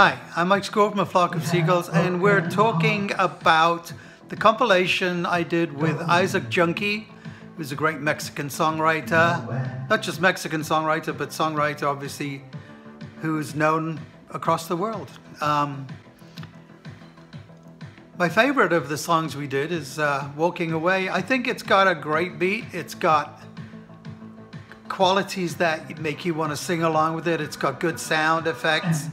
Hi, I'm Mike Score from A Flock of Seagulls, and we're talking about the compilation I did with Isaac Junkie, who's a great Mexican songwriter. Not just Mexican songwriter, but songwriter, obviously, who's known across the world. Um, my favorite of the songs we did is uh, Walking Away. I think it's got a great beat. It's got qualities that make you want to sing along with it. It's got good sound effects.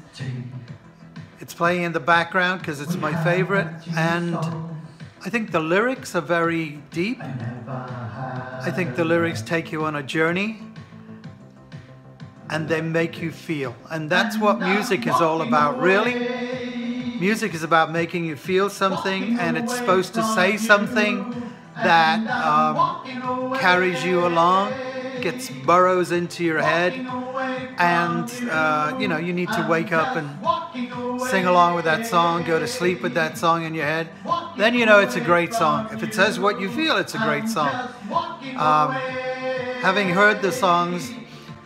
It's playing in the background because it's my favorite. And I think the lyrics are very deep. I think the lyrics take you on a journey and they make you feel. And that's what music is all about, really. Music is about making you feel something and it's supposed to say something that um, carries you along, gets burrows into your head, and uh, you know, you need to wake up and sing along with that song, go to sleep with that song in your head, then you know it's a great song. If it says what you feel, it's a great song. Um, having heard the songs,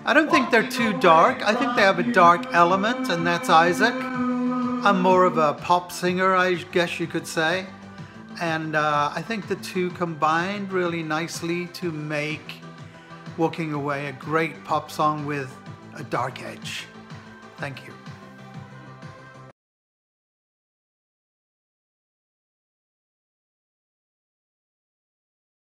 I don't think they're too dark. I think they have a dark element, and that's Isaac. I'm more of a pop singer, I guess you could say. And uh, I think the two combined really nicely to make Walking Away a great pop song with a dark edge. Thank you.